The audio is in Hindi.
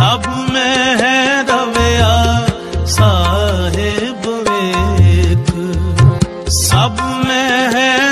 सब में है रवैया साहेब एक। सब में है